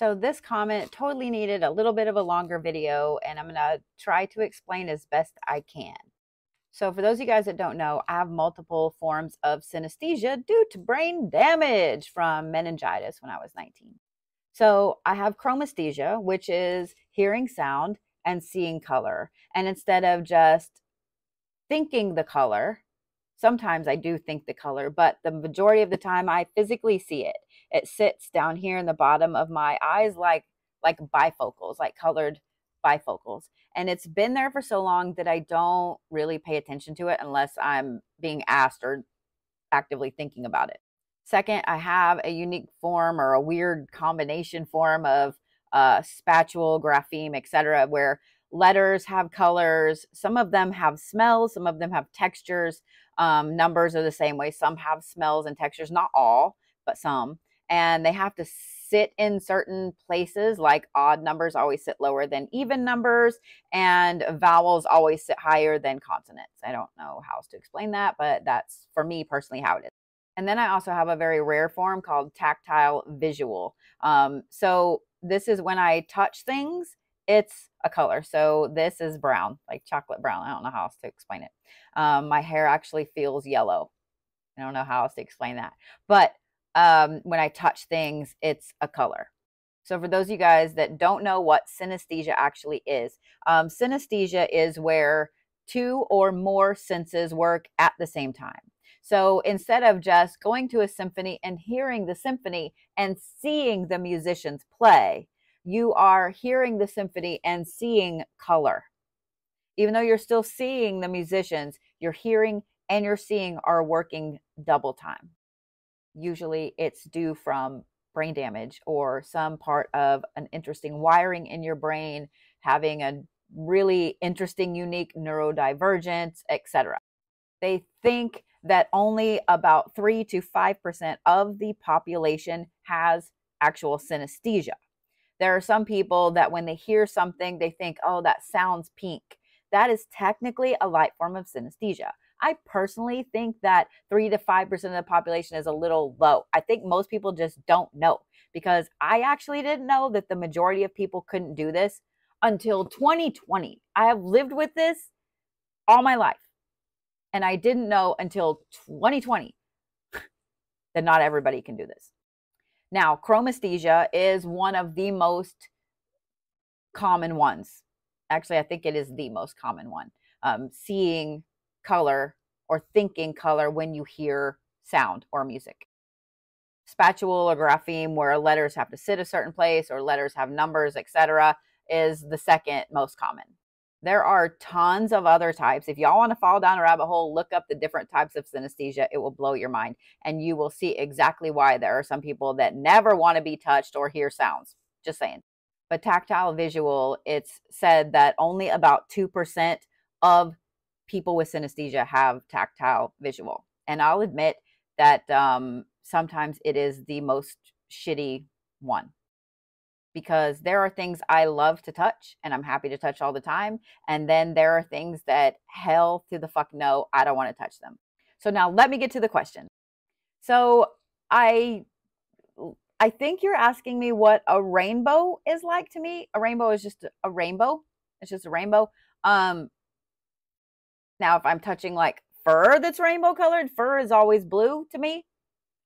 So this comment totally needed a little bit of a longer video, and I'm going to try to explain as best I can. So for those of you guys that don't know, I have multiple forms of synesthesia due to brain damage from meningitis when I was 19. So I have chromesthesia, which is hearing sound and seeing color. And instead of just thinking the color, sometimes I do think the color, but the majority of the time I physically see it. It sits down here in the bottom of my eyes like like bifocals, like colored bifocals. And it's been there for so long that I don't really pay attention to it unless I'm being asked or actively thinking about it. Second, I have a unique form or a weird combination form of uh, grapheme, etc., where letters have colors. Some of them have smells. Some of them have textures. Um, numbers are the same way. Some have smells and textures, not all, but some. And they have to sit in certain places, like odd numbers always sit lower than even numbers, and vowels always sit higher than consonants. I don't know how else to explain that, but that's for me personally how it is. And then I also have a very rare form called tactile visual. Um, so this is when I touch things, it's a color. So this is brown, like chocolate brown. I don't know how else to explain it. Um, my hair actually feels yellow. I don't know how else to explain that. But um, when I touch things, it's a color. So for those of you guys that don't know what synesthesia actually is, um, synesthesia is where two or more senses work at the same time. So instead of just going to a symphony and hearing the symphony and seeing the musicians play, you are hearing the symphony and seeing color. Even though you're still seeing the musicians, you're hearing and you're seeing are working double time. Usually it's due from brain damage or some part of an interesting wiring in your brain, having a really interesting, unique neurodivergence, etc. They think that only about 3 to 5% of the population has actual synesthesia. There are some people that when they hear something, they think, oh, that sounds pink. That is technically a light form of synesthesia. I personally think that 3 to 5% of the population is a little low. I think most people just don't know because I actually didn't know that the majority of people couldn't do this until 2020. I have lived with this all my life. And I didn't know until 2020 that not everybody can do this. Now, chromesthesia is one of the most common ones. Actually, I think it is the most common one. Um, seeing color or thinking color when you hear sound or music. Spatial or grapheme, where letters have to sit a certain place or letters have numbers, etc., is the second most common. There are tons of other types. If y'all want to fall down a rabbit hole, look up the different types of synesthesia. It will blow your mind. And you will see exactly why there are some people that never want to be touched or hear sounds. Just saying. But tactile visual, it's said that only about 2% of people with synesthesia have tactile visual. And I'll admit that um, sometimes it is the most shitty one because there are things I love to touch and I'm happy to touch all the time. And then there are things that hell to the fuck no, I don't want to touch them. So now let me get to the question. So I I think you're asking me what a rainbow is like to me. A rainbow is just a rainbow. It's just a rainbow. Um now if I'm touching like fur that's rainbow colored, fur is always blue to me.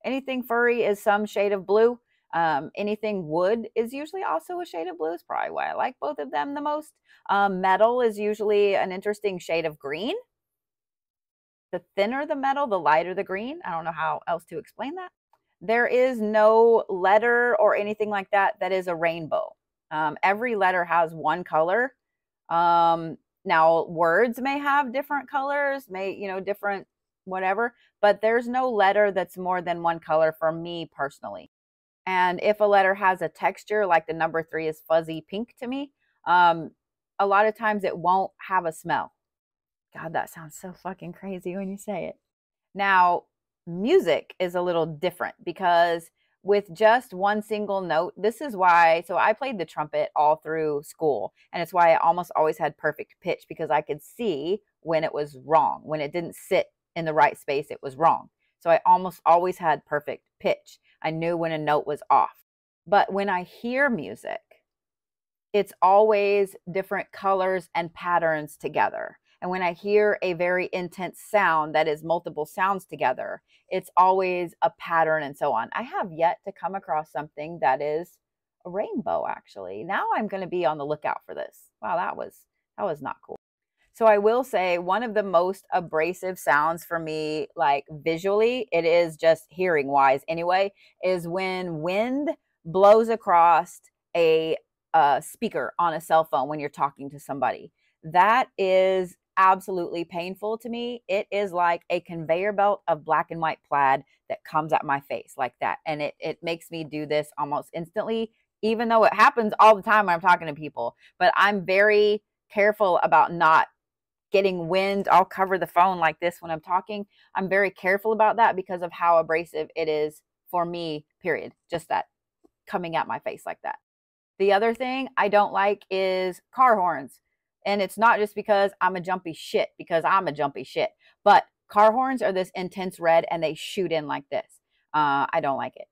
Anything furry is some shade of blue. Um, anything wood is usually also a shade of blue. Is probably why I like both of them the most. Um, metal is usually an interesting shade of green. The thinner the metal, the lighter the green. I don't know how else to explain that. There is no letter or anything like that that is a rainbow. Um, every letter has one color. Um, now, words may have different colors, may, you know, different whatever, but there's no letter that's more than one color for me personally. And if a letter has a texture, like the number three is fuzzy pink to me, um, a lot of times it won't have a smell. God, that sounds so fucking crazy when you say it. Now, music is a little different because with just one single note, this is why. So I played the trumpet all through school, and it's why I almost always had perfect pitch because I could see when it was wrong, when it didn't sit in the right space, it was wrong. So I almost always had perfect pitch. I knew when a note was off. But when I hear music, it's always different colors and patterns together. And when I hear a very intense sound that is multiple sounds together, it's always a pattern and so on. I have yet to come across something that is a rainbow actually. Now I'm going to be on the lookout for this. Wow, that was that was not cool. So I will say one of the most abrasive sounds for me like visually, it is just hearing wise anyway, is when wind blows across a, a speaker on a cell phone when you're talking to somebody. That is absolutely painful to me. It is like a conveyor belt of black and white plaid that comes at my face like that. And it, it makes me do this almost instantly, even though it happens all the time when I'm talking to people. But I'm very careful about not getting wind. I'll cover the phone like this when I'm talking. I'm very careful about that because of how abrasive it is for me, period. Just that coming at my face like that. The other thing I don't like is car horns. And it's not just because I'm a jumpy shit, because I'm a jumpy shit, but car horns are this intense red and they shoot in like this. Uh, I don't like it.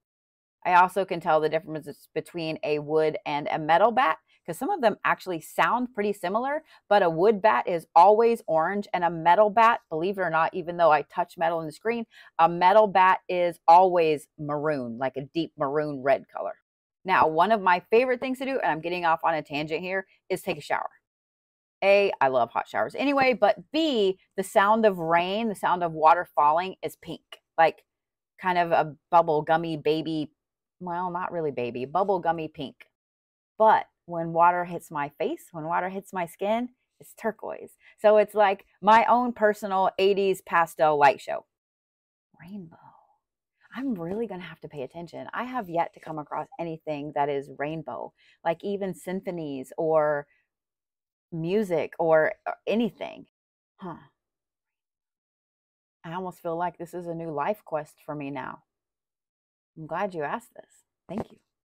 I also can tell the difference between a wood and a metal bat because some of them actually sound pretty similar, but a wood bat is always orange and a metal bat, believe it or not, even though I touch metal in the screen, a metal bat is always maroon, like a deep maroon red color. Now, one of my favorite things to do, and I'm getting off on a tangent here, is take a shower. A, I love hot showers anyway, but B, the sound of rain, the sound of water falling is pink, like kind of a bubble gummy baby. Well, not really baby, bubble gummy pink. But when water hits my face, when water hits my skin, it's turquoise. So it's like my own personal 80s pastel light show. Rainbow. I'm really going to have to pay attention. I have yet to come across anything that is rainbow, like even symphonies or music or uh, anything. Huh. I almost feel like this is a new life quest for me now. I'm glad you asked this. Thank you.